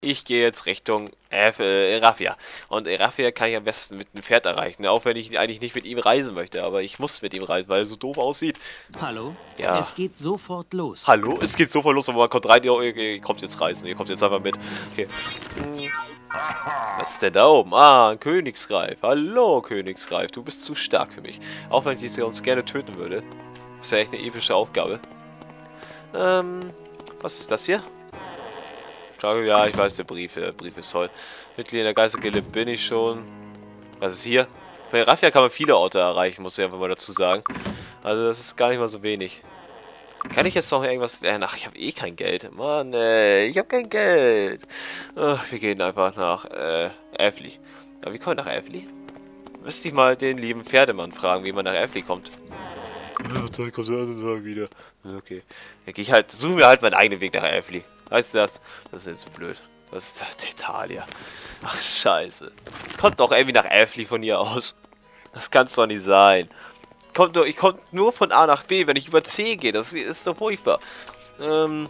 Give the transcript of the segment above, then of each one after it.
Ich gehe jetzt Richtung äh, Raffia. Und Raffia kann ich am besten mit dem Pferd erreichen. Auch wenn ich eigentlich nicht mit ihm reisen möchte. Aber ich muss mit ihm reisen, weil er so doof aussieht. Hallo? Ja. Es geht sofort los. Hallo? Es geht sofort los, aber man kommt rein. Ihr, ihr kommt jetzt reisen. Ihr kommt jetzt einfach mit. Okay. Was ist denn da oben? Ah, ein Königsgreif. Hallo, Königsgreif. Du bist zu stark für mich. Auch wenn ich dich sonst gerne töten würde. Das ist ja echt eine epische Aufgabe. Ähm, was ist das hier? Ja, ich weiß, der Brief, der Brief ist toll. Mitglied in der Geistergilde bin ich schon. Was ist hier? Bei Raffia kann man viele Orte erreichen, muss ich einfach mal dazu sagen. Also das ist gar nicht mal so wenig. Kann ich jetzt noch irgendwas? Ach, ich habe eh kein Geld. Mann, ey, ich habe kein Geld. Ach, wir gehen einfach nach äh, Elfli. Ja, wie kommen wir nach Elfli? Müsste ich mal den lieben Pferdemann fragen, wie man nach Elfli kommt. Ja, Zeit kommt Tag wieder. Okay. Dann gehe ich halt, suchen wir halt meinen eigenen Weg nach Elfli. Weißt du das? Das ist jetzt so blöd. Das ist der Italia. Ach, scheiße. Kommt doch irgendwie nach Elfli von hier aus. Das kann's doch nicht sein. Kommt doch, ich komme nur von A nach B, wenn ich über C gehe. Das ist doch furchtbar. Ähm.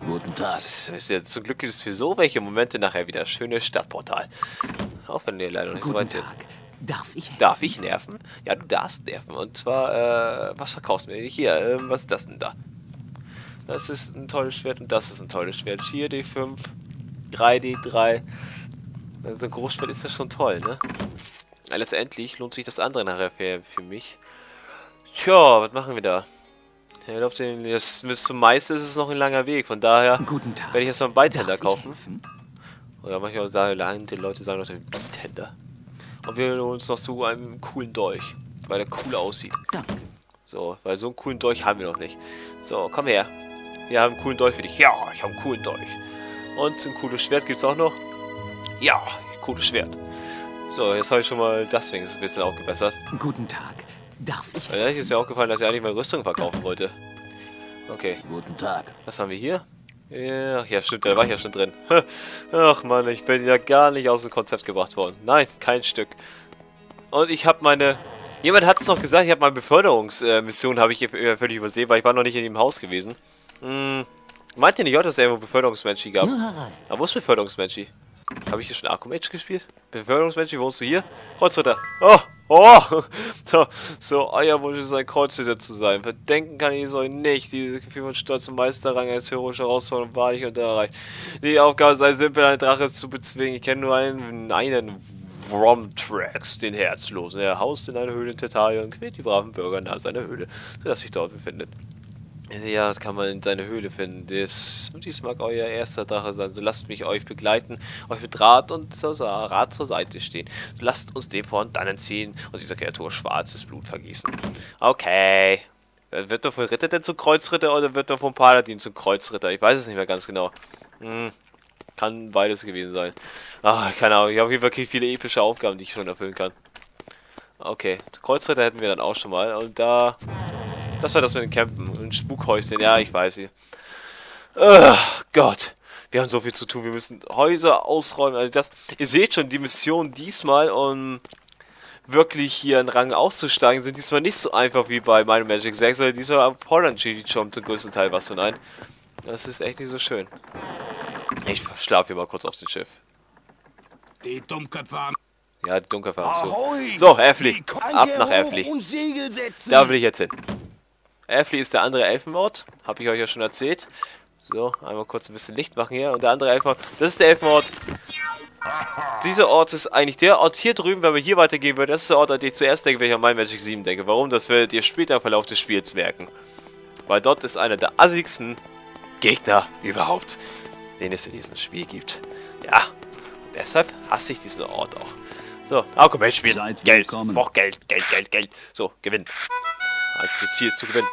Guten Tag. Das ist ja zum Glück gibt es für so welche Momente nachher wieder schönes Stadtportal. Auch wenn ihr leider nicht so weit. Darf ich helfen? Darf ich nerven? Ja, du darfst nerven. Und zwar, äh, was verkaufst du mir? Hier, ähm, was ist das denn da? Das ist ein tolles Schwert und das ist ein tolles Schwert. 4D5, 3D3. Also ein Großschwert ist das schon toll, ne? Ja, letztendlich lohnt sich das andere nachher für, für mich. Tja, was machen wir da? Ja, auf den, das, bis zum Meister ist es noch ein langer Weg. Von daher Guten Tag. werde ich erstmal einen Beitender kaufen. Oder manchmal sagen die Leute sagen noch den Beatender. Und wir holen uns noch zu einem coolen Dolch, weil der cool aussieht. Danke. So, weil so einen coolen Dolch haben wir noch nicht. So, komm her. Wir haben einen coolen Dolch für dich. Ja, ich habe einen coolen Dolch. Und ein cooles Schwert gibt es auch noch. Ja, cooles Schwert. So, jetzt habe ich schon mal das wenigstens ein bisschen aufgebessert. Guten Tag. Darf ich eigentlich ist mir aufgefallen, dass er eigentlich mal Rüstung verkaufen wollte. Okay, Guten Tag. was haben wir hier? Ja, ja, stimmt, da war ich ja schon drin. Ach man, ich bin ja gar nicht aus dem Konzept gebracht worden. Nein, kein Stück. Und ich habe meine... Jemand hat es noch gesagt, ich habe meine Beförderungsmission habe ich äh, völlig übersehen, weil ich war noch nicht in dem Haus gewesen. Hm, meint ihr nicht auch, dass es irgendwo Beförderungsmenschen gab? Aber wo ist Beförderungsmensch? Habe ich hier schon Akkumage gespielt? Beförderungsmensch, wohnst du hier? Kreuzritter. Oh, oh. So, so Eierwunsch ist ein Kreuzritter zu sein. Verdenken kann ich es euch nicht. Dieses Gefühl von Stolz und Meisterrang als heroische Herausforderung war ich und erreicht. Die Aufgabe sei simpel, einen Drache zu bezwingen. Ich kenne nur einen, einen Vromtrax, den Herzlosen. Er haust in eine Höhle in Tetalia und quält die braven Bürger nahe seiner Höhle, sodass sich dort befindet. Ja, das kann man in seiner Höhle finden. Das, dies mag euer erster Drache sein. So lasst mich euch begleiten, euch mit Rat und zur, Rat zur Seite stehen. So lasst uns dem und dann entziehen und dieser Kreatur schwarzes Blut vergießen. Okay. Äh, Wird er vom Ritter denn zum Kreuzritter oder wird er vom Paladin zum Kreuzritter? Ich weiß es nicht mehr ganz genau. Hm, kann beides gewesen sein. Ah, keine Ahnung. Ich habe auf jeden Fall wirklich viele epische Aufgaben, die ich schon erfüllen kann. Okay, Kreuzritter hätten wir dann auch schon mal. Und da... Das war das mit den Campen. Ein Spukhäuschen. Ja, ich weiß sie. Ugh, Gott. Wir haben so viel zu tun. Wir müssen Häuser ausräumen. Also das, ihr seht schon, die Mission diesmal, um wirklich hier einen Rang auszusteigen, sind diesmal nicht so einfach wie bei meinem Magic 6, sondern diesmal fordern die schon zum größten Teil was von ein. Das ist echt nicht so schön. Ich schlafe hier mal kurz auf dem Schiff. Die Dummköpfe haben. Ja, die zu. Ahoi! So, Elfli. Die Ab nach. Und setzen. Da will ich jetzt hin. Elfli ist der andere Elfenort. Habe ich euch ja schon erzählt. So, einmal kurz ein bisschen Licht machen hier. Und der andere Elfenort, das ist der Elfenort. Dieser Ort ist eigentlich der Ort hier drüben, wenn wir hier weitergehen würden. Das ist der Ort, an den ich zuerst denke, wenn ich an mein Magic 7 denke. Warum? Das werdet ihr später im Verlauf des Spiels merken. Weil dort ist einer der assigsten Gegner überhaupt, den es in diesem Spiel gibt. Ja, deshalb hasse ich diesen Ort auch. So, Argument spielen. Geld. willkommen. Geld, Geld, Geld, Geld. So, gewinnen. Also das Ziel ist zu gewinnen.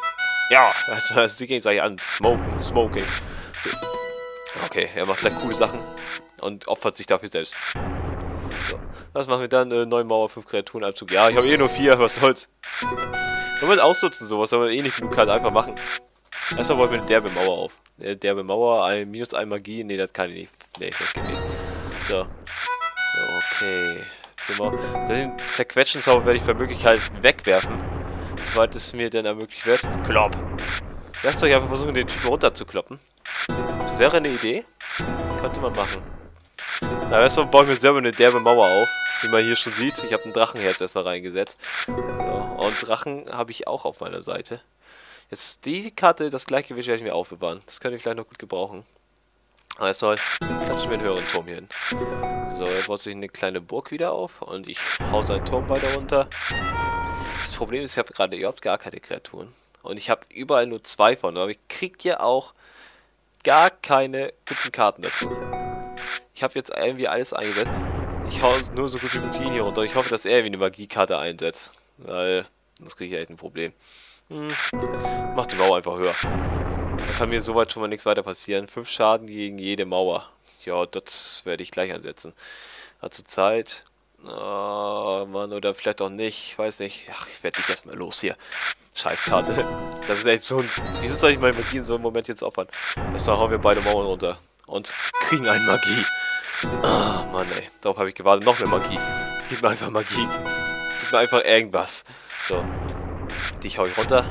Ja, also das ist die gegenseitig an. Smoken, Smoking. Okay, er macht gleich coole Sachen und opfert sich dafür selbst. So, was machen wir dann? Äh, 9 Mauer, 5 Kreaturen, Abzug. Ja, ich habe eh nur 4, was soll's. Wenn man ausnutzen sowas, wenn man eh nicht genug hat, einfach machen. Erstmal wollen wir eine derbe Mauer auf. Äh, derbe Mauer, ein, minus 1 Magie. Nee, das kann ich nicht. Nee, das geht nicht. So. Okay. Genau. Den Zerquetschenzauber werde ich für Möglichkeit wegwerfen. Soweit es mir denn ermöglicht wird. Klopp. Lasst euch einfach versuchen, den Typen runterzukloppen. Das wäre eine Idee. Könnte man machen. Na, erstmal bauen wir selber eine derbe Mauer auf. Wie man hier schon sieht. Ich habe ein Drachenherz erstmal reingesetzt. Und Drachen habe ich auch auf meiner Seite. Jetzt die Karte, das Gleichgewicht werde ich mir aufbewahren. Das könnte ich vielleicht noch gut gebrauchen. Aber erstmal klatschen wir einen höheren Turm hier hin. So, er baut sich eine kleine Burg wieder auf und ich hau seinen Turm weiter runter. Das Problem ist, ich habe gerade überhaupt gar keine Kreaturen. Und ich habe überall nur zwei von, aber ich krieg ja auch gar keine guten Karten dazu. Ich habe jetzt irgendwie alles eingesetzt. Ich hau nur so gut wie möglich hier runter. Ich hoffe, dass er irgendwie eine Magiekarte einsetzt. Weil, das kriege ich echt ein Problem. Hm. Mach die Mauer einfach höher. Da kann mir soweit schon mal nichts weiter passieren. Fünf Schaden gegen jede Mauer. Ja, das werde ich gleich einsetzen. Hat zur Zeit. Oh, Mann, oder vielleicht auch nicht. Ich weiß nicht. Ach, ich werde dich erstmal los hier. Scheißkarte. Das ist echt so ein... Wieso soll ich meine Magie in so einem Moment jetzt opfern? Erstmal hauen wir beide Mauern runter. Und kriegen eine Magie. Oh, Mann, ey. Darauf habe ich gewartet. Noch mehr Magie. Gib mir einfach Magie. Gib mir einfach irgendwas. So. Dich hau ich runter.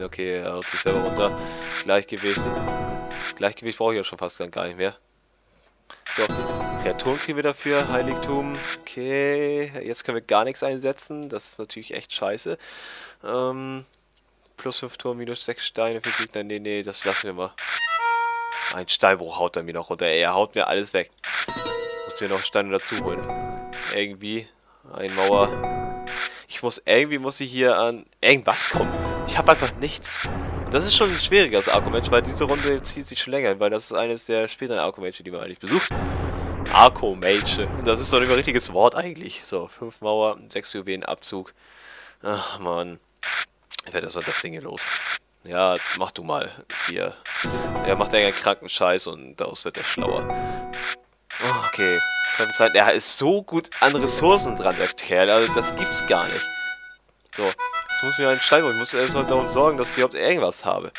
Okay, er haut sich selber runter. Gleichgewicht. Gleichgewicht brauche ich ja schon fast gar nicht mehr. So, Kreaturen kriegen wir dafür, Heiligtum. Okay, jetzt können wir gar nichts einsetzen. Das ist natürlich echt scheiße. Ähm, plus 5 Turm, minus 6 Steine für Gegner. Nee, nee, das lassen wir mal. Ein Steinbruch haut er mir noch runter. Er haut mir alles weg. Muss mir noch Steine dazu holen. Irgendwie. Ein Mauer. Ich muss, irgendwie muss ich hier an irgendwas kommen. Ich habe einfach nichts. Das ist schon ein schwieriges Argument, weil diese Runde zieht sich schon länger, weil das ist eines der späteren Argumente, die man eigentlich besucht. Arco-Mage. Das ist doch nicht ein richtiges Wort eigentlich. So, 5 Mauer, 6 Juwelen Abzug. Ach, man. Ich werde erstmal das Ding hier los. Ja, mach du mal. Hier. Er macht einen kranken Scheiß und daraus wird er schlauer. Okay. Er ist so gut an Ressourcen dran, der Kerl. Also, das gibt's gar nicht. So. Jetzt muss ich mir einen Stein holen. Ich muss erstmal darum sorgen, dass ich überhaupt irgendwas habe.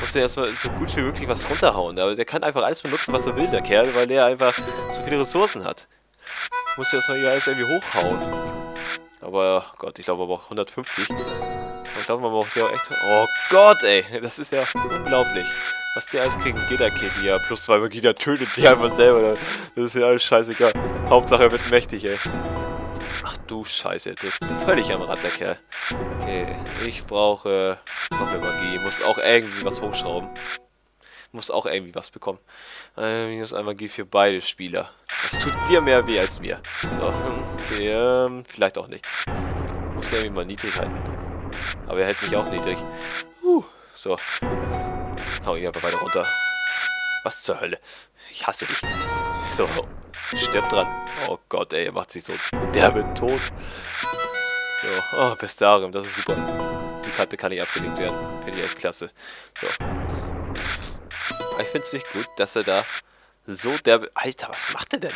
Ich muss ja erstmal so gut wie möglich was runterhauen. Aber der kann einfach alles benutzen, was er will, der Kerl, weil der einfach so viele Ressourcen hat. Ich muss erstmal hier alles irgendwie hochhauen. Aber, Gott, ich glaube aber auch 150. Ich glaube, man braucht ja auch echt... Oh Gott, ey. Das ist ja unglaublich. Was die alles kriegen, geht der Käfig ja. Plus zwei Magie, der tötet sich einfach selber. Das ist ja alles scheißegal. Hauptsache er wird mächtig, ey. Du Scheiße, der völlig am Rad, der Kerl. Okay, ich brauche noch mehr Magie. Muss auch irgendwie was hochschrauben. Muss auch irgendwie was bekommen. Äh, minus ein Magie für beide Spieler. Das tut dir mehr weh als mir. So, okay, ähm, vielleicht auch nicht. Muss irgendwie mal niedrig halten. Aber er hält mich auch niedrig. Uh, so. Hau ihn einfach weiter runter. Was zur Hölle? Ich hasse dich. So, stirb dran. Oh Gott, ey, er macht sich so derbe tot. So, oh, Bestarium, das ist super. Die Karte kann nicht abgelegt werden. Finde ich echt klasse. So. ich finde es nicht gut, dass er da so derbe... Alter, was macht er denn?